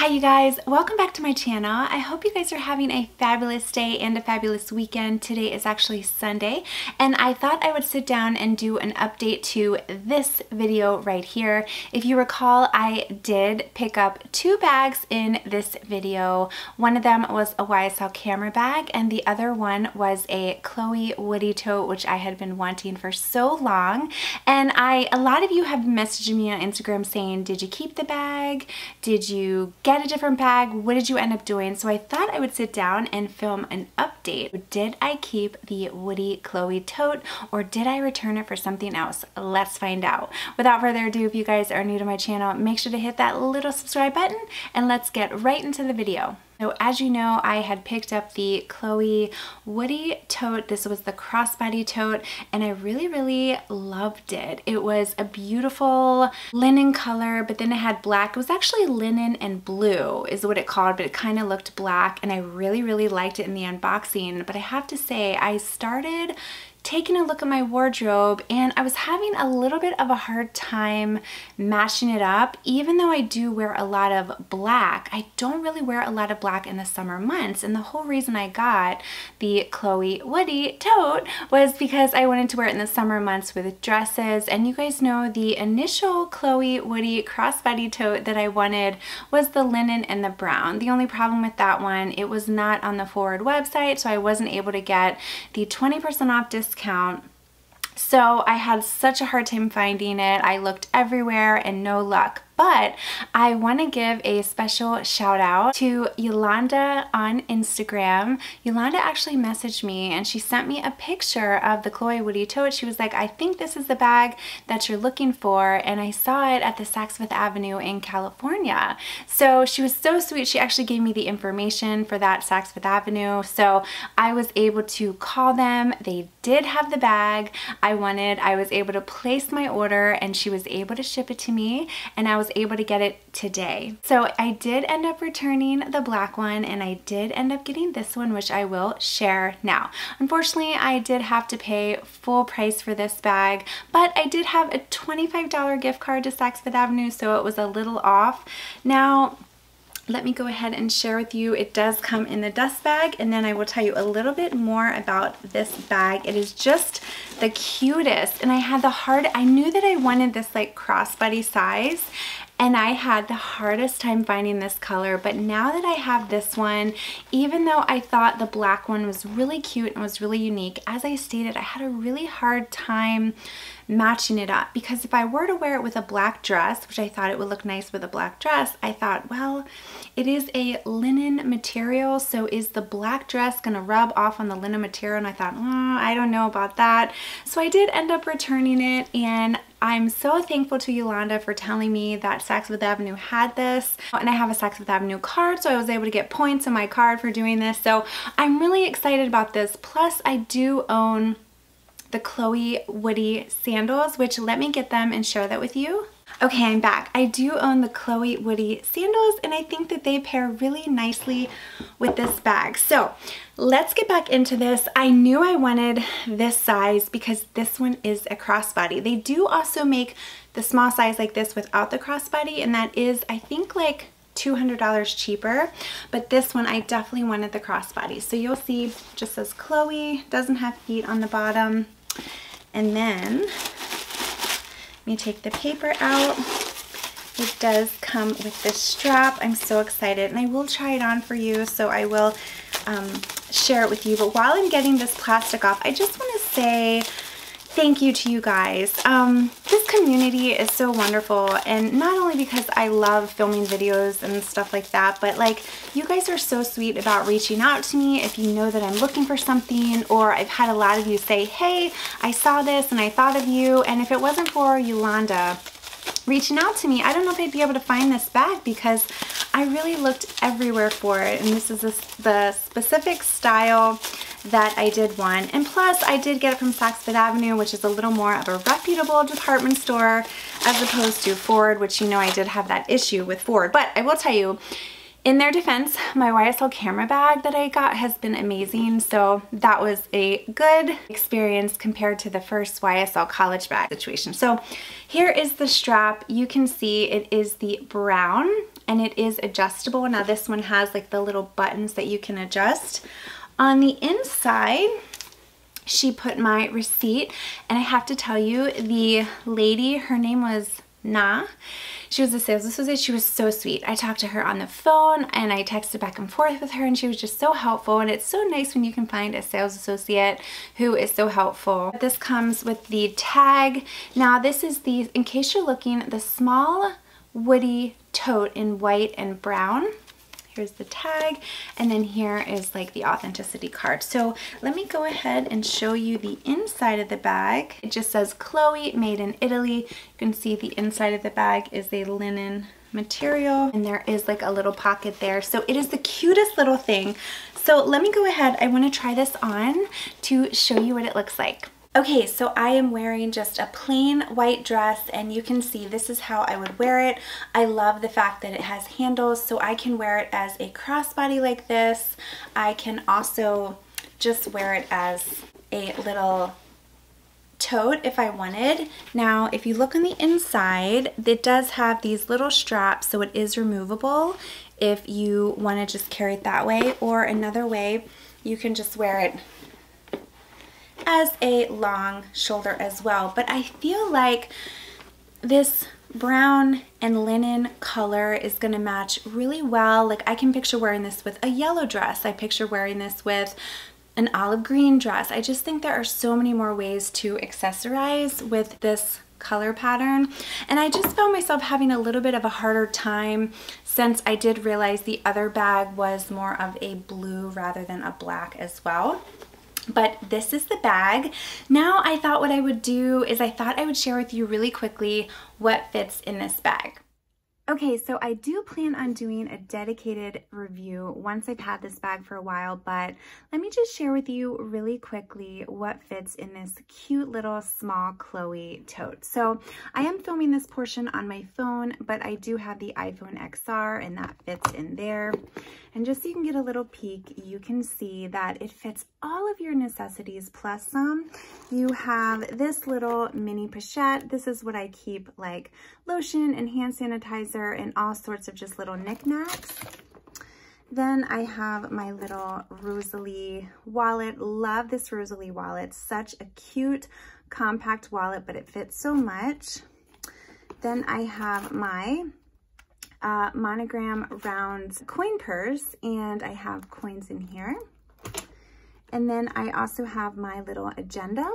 Hi you guys, welcome back to my channel. I hope you guys are having a fabulous day and a fabulous weekend. Today is actually Sunday and I thought I would sit down and do an update to this video right here. If you recall, I did pick up two bags in this video. One of them was a YSL camera bag and the other one was a Chloe Woody tote which I had been wanting for so long. And I, a lot of you have messaged me on Instagram saying, did you keep the bag? Did you get get a different bag? What did you end up doing? So I thought I would sit down and film an update. Did I keep the Woody Chloe tote or did I return it for something else? Let's find out. Without further ado, if you guys are new to my channel, make sure to hit that little subscribe button and let's get right into the video. So as you know, I had picked up the Chloe Woody tote. This was the crossbody tote and I really, really loved it. It was a beautiful linen color, but then it had black. It was actually linen and blue is what it called, but it kind of looked black and I really, really liked it in the unboxing. But I have to say, I started taking a look at my wardrobe and I was having a little bit of a hard time matching it up. Even though I do wear a lot of black, I don't really wear a lot of black in the summer months. And the whole reason I got the Chloe Woody tote was because I wanted to wear it in the summer months with dresses. And you guys know the initial Chloe Woody crossbody tote that I wanted was the linen and the brown. The only problem with that one, it was not on the FWRD website, so I wasn't able to get the 20% off discount discount. So I had such a hard time finding it. I looked everywhere and no luck but I want to give a special shout out to Yulanda on Instagram. Yulanda actually messaged me and she sent me a picture of the Chloe Woody tote. She was like, I think this is the bag that you're looking for and I saw it at the Saks Fifth Avenue in California. So she was so sweet. She actually gave me the information for that Saks Fifth Avenue. So I was able to call them. They did have the bag I wanted. I was able to place my order and she was able to ship it to me and I was able to get it today. So I did end up returning the black one and I did end up getting this one, which I will share now. Unfortunately, I did have to pay full price for this bag, but I did have a $25 gift card to Saks Fifth Avenue, so it was a little off. Now, let me go ahead and share with you. It does come in the dust bag and then I will tell you a little bit more about this bag. It is just the cutest and I had the hard, I knew that I wanted this like crossbody size and I had the hardest time finding this color but now that I have this one even though I thought the black one was really cute and was really unique as I stated I had a really hard time matching it up. Because if I were to wear it with a black dress which I thought it would look nice with a black dress I thought well it is a linen material so is the black dress gonna rub off on the linen material? And I thought oh, I don't know about that. So I did end up returning it and I'm so thankful to Yulanda for telling me that Saks Fifth Avenue had this and I have a Saks Fifth Avenue card so I was able to get points on my card for doing this so I'm really excited about this plus I do own the Chloe Woody sandals which let me get them and share that with you. Okay, I'm back. I do own the Chloe Woody sandals and I think that they pair really nicely with this bag. So let's get back into this. I knew I wanted this size because this one is a crossbody. They do also make the small size like this without the crossbody and that is, I think like $200 cheaper, but this one I definitely wanted the crossbody. So you'll see just says Chloe, doesn't have feet on the bottom. And then me take the paper out. It does come with this strap. I'm so excited and I will try it on for you so I will um, share it with you. But while I'm getting this plastic off, I just want to say thank you to you guys. Um, this community is so wonderful and not only because I love filming videos and stuff like that, but like you guys are so sweet about reaching out to me if you know that I'm looking for something or I've had a lot of you say, hey, I saw this and I thought of you. And if it wasn't for Yulanda reaching out to me, I don't know if I'd be able to find this bag because I really looked everywhere for it. And this is the specific style that I did want. And plus, I did get it from Saks Fifth Avenue, which is a little more of a reputable department store as opposed to FWRD, which you know I did have that issue with FWRD. But I will tell you, In their defense, my YSL camera bag that I got has been amazing, so that was a good experience compared to the first YSL college bag situation. So here is the strap. You can see it is the brown and it is adjustable. Now this one has like the little buttons that you can adjust. On the inside, she put my receipt and I have to tell you, the lady, her name was Na. She was a sales associate. She was so sweet. I talked to her on the phone and I texted back and forth with her and she was just so helpful and it's so nice when you can find a sales associate who is so helpful. This comes with the tag. Now this is the, in case you're looking, the small woody tote in white and brown. Here's the tag, and then here is like the authenticity card. So let me go ahead and show you the inside of the bag. It just says Chloe, made in Italy. You can see the inside of the bag is a linen material, and there is like a little pocket there. So it is the cutest little thing. So let me go ahead, I wanna try this on to show you what it looks like. Okay, so I am wearing just a plain white dress and you can see this is how I would wear it. I love the fact that it has handles so I can wear it as a crossbody like this. I can also just wear it as a little tote if I wanted. Now, if you look on the inside, it does have these little straps, so it is removable if you want to just carry it that way. Or another way, you can just wear it as a long shoulder as well. But I feel like this brown and linen color is going to match really well. Like I can picture wearing this with a yellow dress. I picture wearing this with an olive green dress. I just think there are so many more ways to accessorize with this color pattern and I just found myself having a little bit of a harder time since I did realize the other bag was more of a blue rather than a black as well but this is the bag. Now I thought what I would do is I thought I would share with you really quickly what fits in this bag. Okay, so I do plan on doing a dedicated review once I've had this bag for a while, but let me just share with you really quickly what fits in this cute little small Chloe tote. So I am filming this portion on my phone, but I do have the iPhone XR and that fits in there. And just so you can get a little peek, you can see that it fits all of your necessities plus some. You have this little mini pochette. This is what I keep like lotion and hand sanitizer and all sorts of just little knickknacks. Then I have my little Rosalie wallet. Love this Rosalie wallet. Such a cute, compact wallet, but it fits so much. Then I have my uh, monogram round coin purse and I have coins in here. And then I also have my little agenda.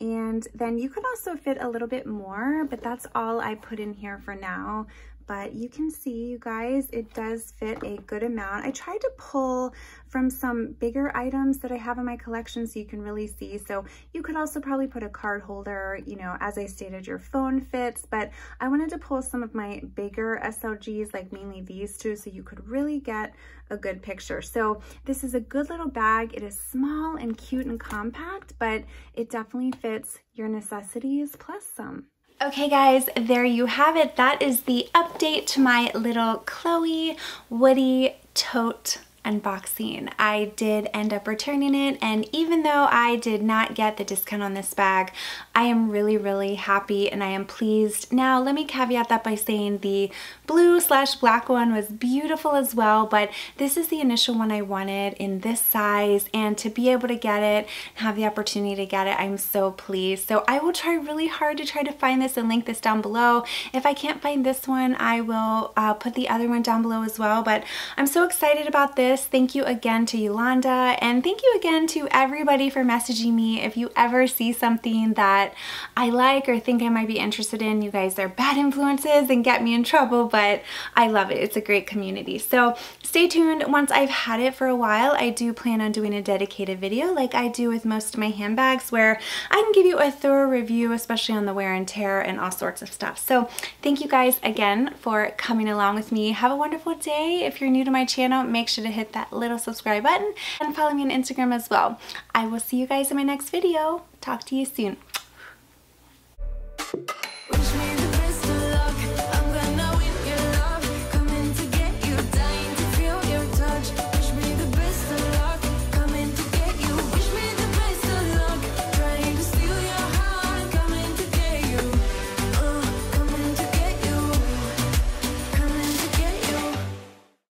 And then you could also fit a little bit more, but that's all I put in here for now but you can see you guys it does fit a good amount. I tried to pull from some bigger items that i have in my collection so you can really see. So you could also probably put a card holder you know as i stated your phone fits but i wanted to pull some of my bigger slgs like mainly these two so you could really get a good picture. So this is a good little bag. It is small and cute and compact but it definitely fits your necessities plus some Okay guys, there you have it. That is the update to my little Chloe Woody tote unboxing. I did end up returning it and even though I did not get the discount on this bag, I am really, really happy and I am pleased. Now, let me caveat that by saying the blue slash black one was beautiful as well, but this is the initial one I wanted in this size and to be able to get it have the opportunity to get it, I'm so pleased. So I will try really hard to try to find this and link this down below. If I can't find this one, I will uh, put the other one down below as well, but I'm so excited about this this. Thank you again to Yulanda and thank you again to everybody for messaging me. If you ever see something that I like or think I might be interested in, you guys are bad influences and get me in trouble, but I love it. It's a great community. So stay tuned. Once I've had it for a while, I do plan on doing a dedicated video like I do with most of my handbags where I can give you a thorough review, especially on the wear and tear and all sorts of stuff. So thank you guys again for coming along with me. Have a wonderful day. If you're new to my channel, make sure to hit hit that little subscribe button and follow me on Instagram as well. I will see you guys in my next video. Talk to you soon.